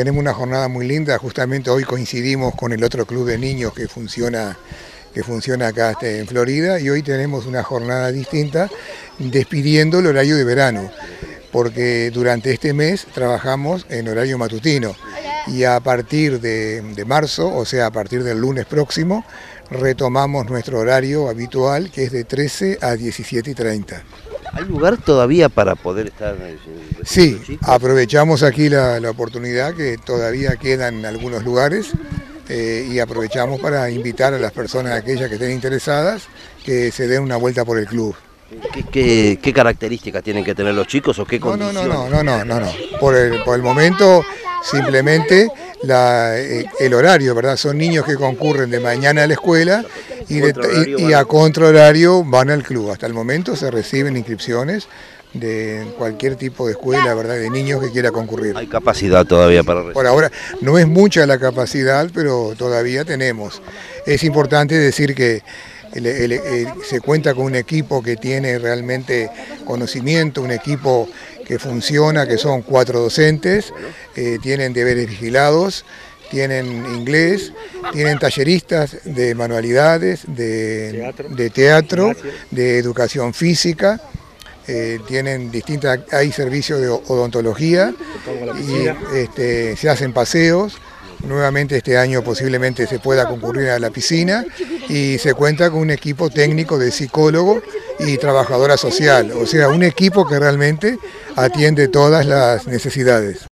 tenemos una jornada muy linda, justamente hoy coincidimos con el otro club de niños que funciona que funciona acá este, en Florida y hoy tenemos una jornada distinta despidiendo el horario de verano, porque durante este mes trabajamos en horario matutino y a partir de, de marzo, o sea, a partir del lunes próximo, retomamos nuestro horario habitual que es de 13 a 17 y 30. ¿Hay lugar todavía para poder estar? eh, Sí, los chicos? aprovechamos aquí la, la oportunidad que todavía quedan algunos lugares eh, y aprovechamos para invitar a las personas, aquellas que estén interesadas, que se den una vuelta por el club. ¿Qué, qué, qué características tienen que tener los chicos o qué No, no, condiciones? no, no, no, no, no, no. Por el, por el momento simplemente la, eh, el horario, ¿verdad? Son niños que concurren de mañana a la escuela y, de- y- y a contrahorario van al club. Hasta el momento se reciben inscripciones de cualquier tipo de escuela, ¿verdad? De niños que quiera concurrir. Hay capacidad todavía para recibir. Por ahora no es mucha la capacidad, pero todavía tenemos. Es importante decir que el- el- el- se cuenta con un equipo que tiene realmente conocimiento, un equipo que funciona, que son cuatro docentes, eh, tienen deberes vigilados, tienen inglés, tienen talleristas de manualidades, de de, teatro, de educación física. eh, tienen distintas, hay servicios de odontología y este, se hacen paseos. Nuevamente este año posiblemente se pueda concurrir a la piscina y se cuenta con un equipo técnico de psicólogo y trabajadora social, o sea, un equipo que realmente atiende todas las necesidades.